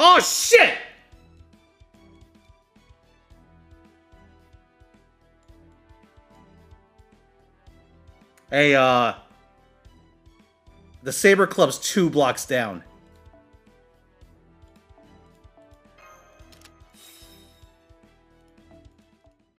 Oh, shit! Hey, uh... The Saber Club's two blocks down.